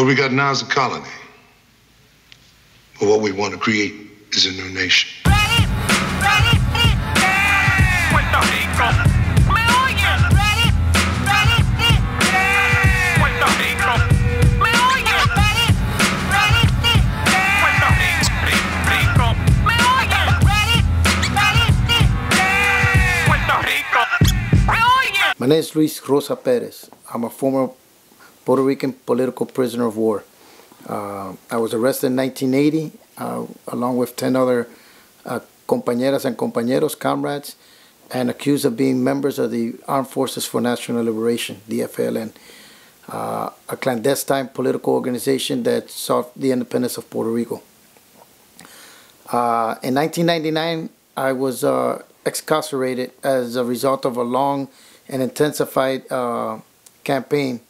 What we got now is a colony. But what we want to create is a new nation. My name is Luis Rosa Perez. I'm a former Puerto Rican political prisoner of war. Uh, I was arrested in 1980 uh, along with 10 other uh, compañeras and compañeros, comrades, and accused of being members of the Armed Forces for National Liberation, the FALN, uh, a clandestine political organization that sought the independence of Puerto Rico. Uh, in 1999, I was uh, excarcerated as a result of a long and intensified uh, campaign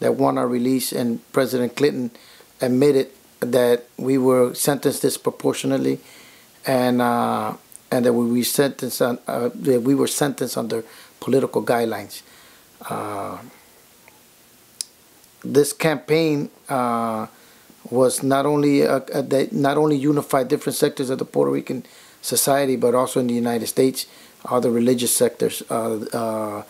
that won our release, and President Clinton admitted that we were sentenced disproportionately, and uh, and that we were sentenced on, uh, that we were sentenced under political guidelines. Uh, this campaign uh, was not only that not only unified different sectors of the Puerto Rican society, but also in the United States other religious sectors uh, uh,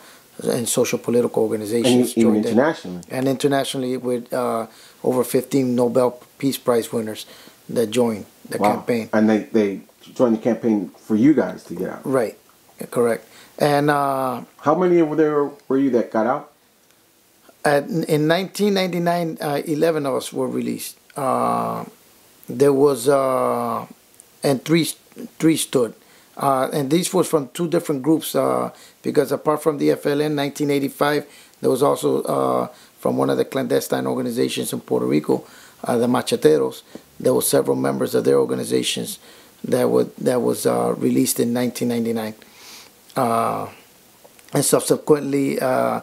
and social political organizations. And even internationally. And internationally with uh, over 15 Nobel Peace Prize winners that joined the wow. campaign. And they, they joined the campaign for you guys to get out. Right, correct. And uh, how many over there were you that got out? At, in 1999, uh, 11 of us were released. Uh, there was, and three, three stood. Uh, and these was from two different groups uh, because apart from the FLN 1985, there was also uh, from one of the clandestine organizations in Puerto Rico, uh, the Macheteros. There were several members of their organizations that were that was uh, released in 1999, uh, and subsequently a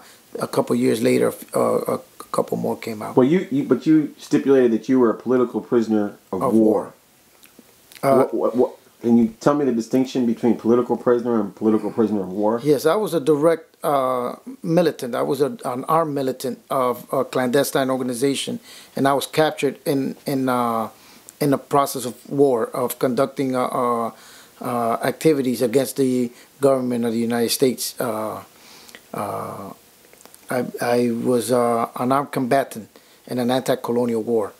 couple years later, a couple more came out. Well, you, you, but you stipulated that you were a political prisoner of, of war. war. What, what, what, can you tell me the distinction between political prisoner and political prisoner of war? Yes, I was a direct uh, militant. I was a, an armed militant of a clandestine organization, and I was captured in in uh, in the process of war of conducting uh, uh, uh activities against the government of the United States. Uh, I, I was an armed combatant in an anti-colonial war,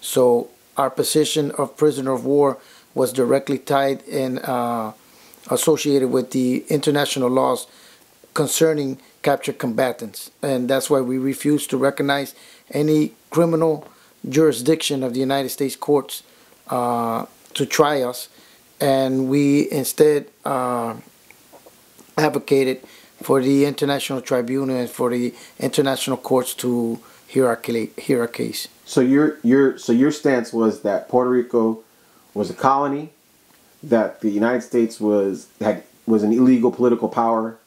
so our position of prisoner of war was directly tied and uh, associated with the international laws concerning captured combatants. And that's why we refuse to recognize any criminal jurisdiction of the United States courts uh, to try us. And we instead uh, advocated for the international tribunal and for the international courts to hear our, hear our case. So your your so your stance was that Puerto Rico was a colony, that the United States was had was an illegal political power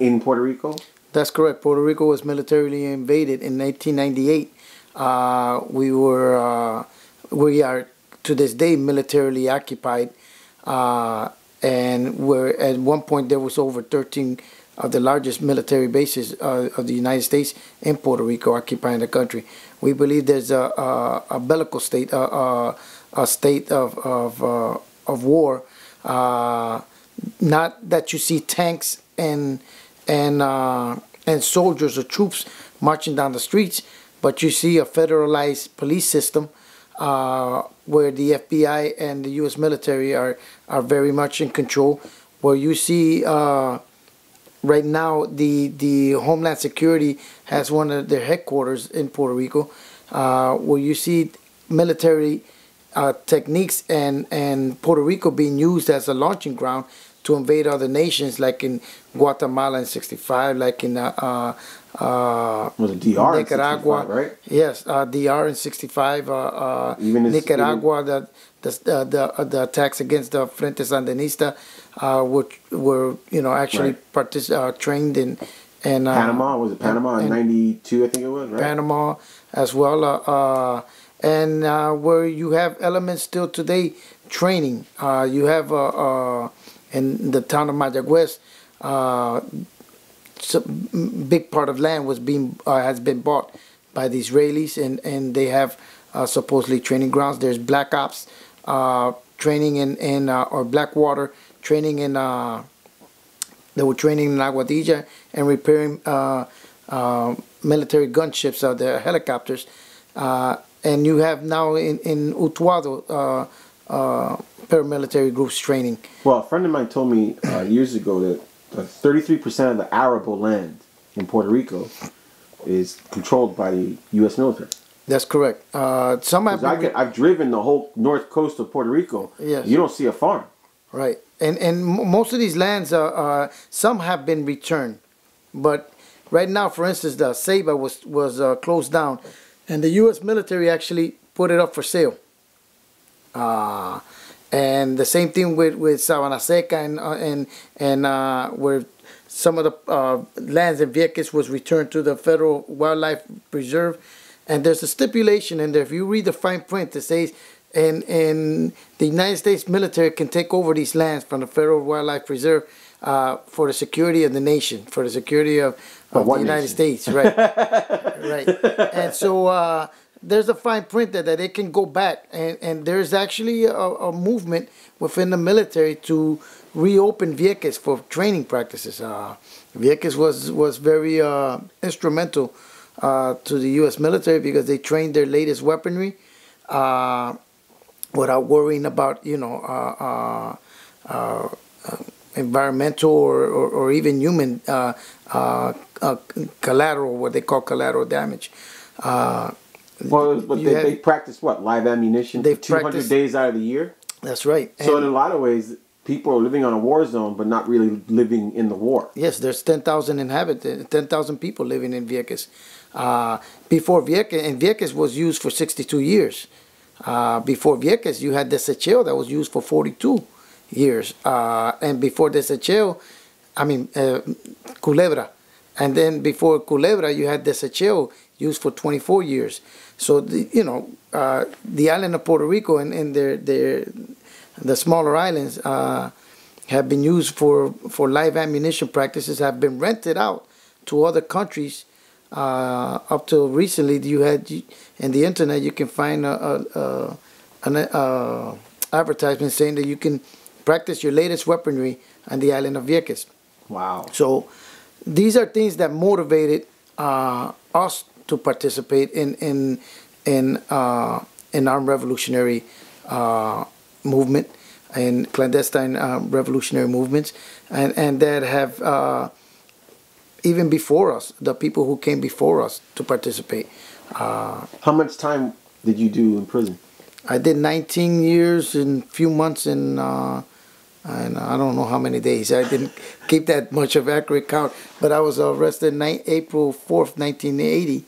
in Puerto Rico. That's correct. Puerto Rico was militarily invaded in 1998. Uh, we were uh, we are to this day militarily occupied, uh, and where at one point there was over 13 of the largest military bases uh, of the United States in Puerto Rico occupying the country. We believe there's a, a, a bellical state, a, a state of of, uh, of war. Uh, not that you see tanks and and uh, and soldiers or troops marching down the streets, but you see a federalized police system uh, where the FBI and the U.S. military are are very much in control. Where you see uh, right now the the Homeland Security has one of their headquarters in Puerto Rico, uh, where you see military uh, techniques and, and Puerto Rico being used as a launching ground to invade other nations, like in Guatemala in '65, like in uh, uh, uh was it DR Nicaragua, right? Yes, uh, DR in '65, uh, uh, even Nicaragua, even... the the the, uh, the attacks against the Frente Sandinista, uh, which were you know actually right. partic- uh, trained in. And, uh, Panama was it Panama in '92? I think it was right. Panama as well. Uh, uh, and uh, where you have elements still today training. Uh, you have uh, uh in the town of Mayagüez, uh, big part of land was being uh, has been bought by the Israelis, and and they have uh, supposedly training grounds. There's Black Ops uh, training in in uh, or Blackwater training in. Uh, they were training in Aguadilla and repairing military gunships, uh, the helicopters. And you have now in in Utuado paramilitary groups training. Well, a friend of mine told me years ago that thirty-three percent of the arable land in Puerto Rico is controlled by the U.S. military. That's correct. Uh, some have I I've driven the whole north coast of Puerto Rico. Yes. You don't see a farm. Right, and and most of these lands are uh, some have been returned, but right now, for instance, the Ceiba was was uh, closed down, and the U.S. military actually put it up for sale. Uh, and the same thing with with Sabana Seca and uh, and and uh, where some of the uh, lands in Vieques was returned to the Federal Wildlife Preserve, and there's a stipulation in there. If you read the fine print, that says, and and the United States military can take over these lands from the Federal Wildlife Preserve uh, for the security of the nation, for the security of, of the United nation? States, right? right. And so uh, there's a fine print there that it can go back, and, and there's actually a, a movement within the military to reopen Vieques for training practices. Uh, Vieques was was very uh, instrumental uh, to the U.S. military because they trained their latest weaponry uh, without worrying about you know uh, uh, environmental or, or, or even human collateral, what they call collateral damage. Well, but they, they practice what live ammunition They two hundred days out of the year. that's right. So And- in a lot of ways, people are living on a war zone, but not really living in the war. Yes, there's 10,000 inhabitants, 10,000 people living in Vieques. Uh, before Vieques, and Vieques was used for 62 years. Uh, before Vieques, you had the Desecheo that was used for 42 years. Uh, and before the Desecheo, I mean, uh, Culebra. And then before Culebra, you had the Desecheo used for 24 years. So, the, you know, uh, the island of Puerto Rico and, and their, their, the smaller islands, uh, have been used for, for live ammunition practices, have been rented out to other countries. Uh, up till recently, you had in the internet you can find a, a, a an uh, advertisement saying that you can practice your latest weaponry on the island of Vieques. Wow. So these are things that motivated uh, us to participate in in in uh, in armed revolutionary uh, movement and clandestine uh, revolutionary movements, and and that have uh, even before us, the people who came before us to participate. Uh, How much time did you do in prison? I did 19 years and few months in, uh, and I don't know how many days. I didn't keep that much of accurate count, but I was arrested April 4th, 1980,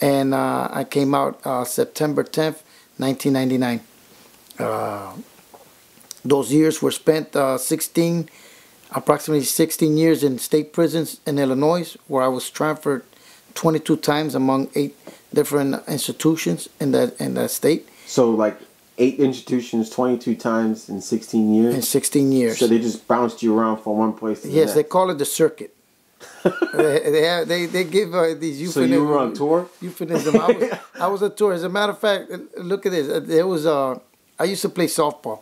and uh, I came out uh, September 10th, 1999. Uh, those years were spent uh, 16, approximately 16 years in state prisons in Illinois, where I was transferred 22 times among eight different institutions in that in that state. So like eight institutions, twenty-two times in sixteen years. in 16 years. So they just bounced you around from one place to the yes, they call it the circuit. they, they, have, they they give uh, these So you were on tour? Euphemism. I was, I was a tour. As a matter of fact, uh, look at this. Uh, There was uh, I used to play softball,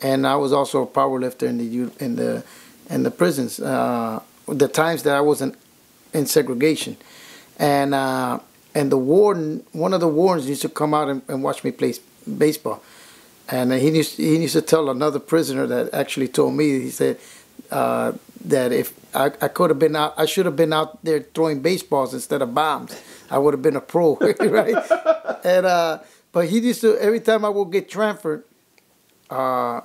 and I was also a power lifter in the in the in the prisons. Uh, the times that I wasn't in segregation, and uh, and the warden, one of the wardens used to come out and, and watch me play baseball, and he used he used to tell another prisoner that actually told me he said uh, that if I, I could have been out, I should have been out there throwing baseballs instead of bombs. I would have been a pro, right? And uh, but he used to every time I would get transferred, uh,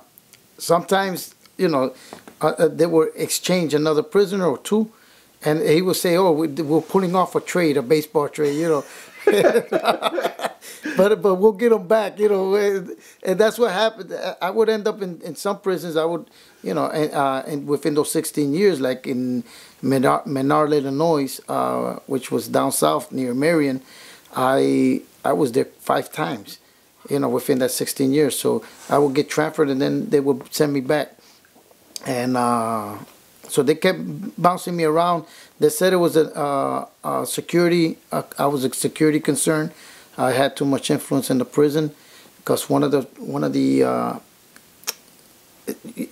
sometimes you know uh, uh, they would exchange another prisoner or two, and he would say, "Oh, we're pulling off a trade, a baseball trade," you know. but but we'll get them back, you know, and, and that's what happened. I- would end up in, in some prisons. I would, you know, and, uh, and within those 16 years, like in Menard, Menard Illinois, uh, which was down south near Marion, I I was there five times, you know, within that 16 years. So I would get transferred, and then they would send me back, and uh, So they kept bouncing me around. They said it was a, uh, a security. Uh, I was a security concern. I had too much influence in the prison because one of the one of the uh,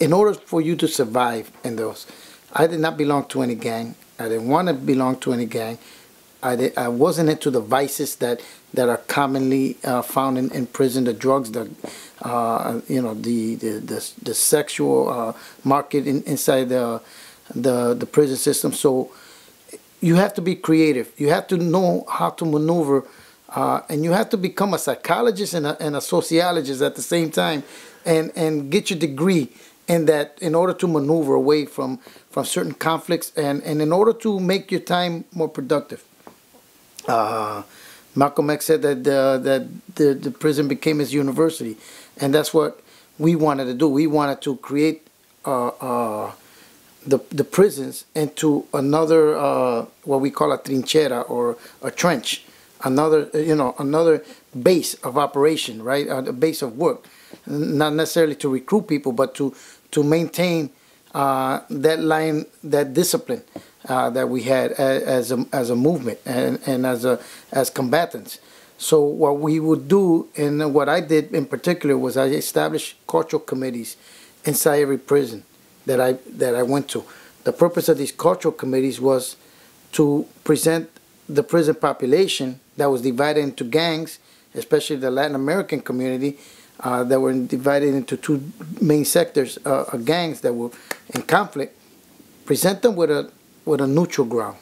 in order for you to survive in those, I did not belong to any gang. I didn't want to belong to any gang. I, did, I wasn't into the vices that, that are commonly uh, found in, in prison, the drugs, the uh, you know the the the, the sexual uh, market in, inside the, the the prison system. So you have to be creative. You have to know how to maneuver, uh, and you have to become a psychologist and a, and a sociologist at the same time, and and get your degree in that in order to maneuver away from from certain conflicts and and in order to make your time more productive. Uh, Malcolm X said that uh, that the, the prison became his university, and that's what we wanted to do. We wanted to create uh, uh, the the prisons into another uh, what we call a trinchera or a trench, another you know another base of operation, right? A base of work, not necessarily to recruit people, but to to maintain uh, that line, that discipline uh, that we had as, a, as a movement and, and as a as combatants. So what we would do, and what I did in particular, was I established cultural committees inside every prison that I that I went to. The purpose of these cultural committees was to present the prison population that was divided into gangs, especially the Latin American community, uh, that were divided into two main sectors, uh, gangs that were in conflict. Present them with a with a neutral ground,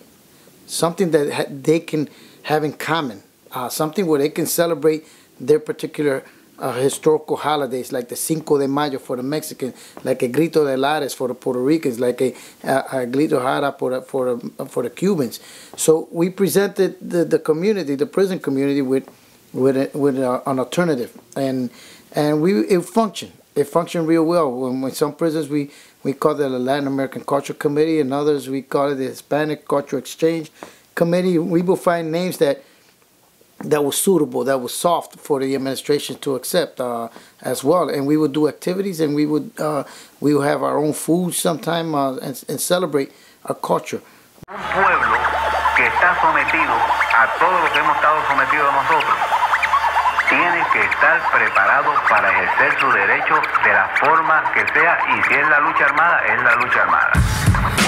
something that they can have in common, uh, something where they can celebrate their particular uh, historical holidays, like the Cinco de Mayo for the Mexicans, like a Grito de Lares for the Puerto Ricans, like a, a, a Grito Yara for the, for, for the Cubans. So we presented the, the community, the prison community, with with a, with a, an alternative, and and we it functioned. It functioned real well. When, when some prisons we we call it the Latin American Cultural Committee, and others we call it the Hispanic Cultural Exchange Committee. We will find names that that was suitable, that was soft for the administration to accept uh, as well. And we would do activities, and we would uh, we would have our own food sometime uh, and, and celebrate our culture. Un pueblo que está sometido a todo lo que hemos estado sometidos nosotros tiene que estar preparado para ejercer su derecho de la forma que sea y si es la lucha armada, es la lucha armada.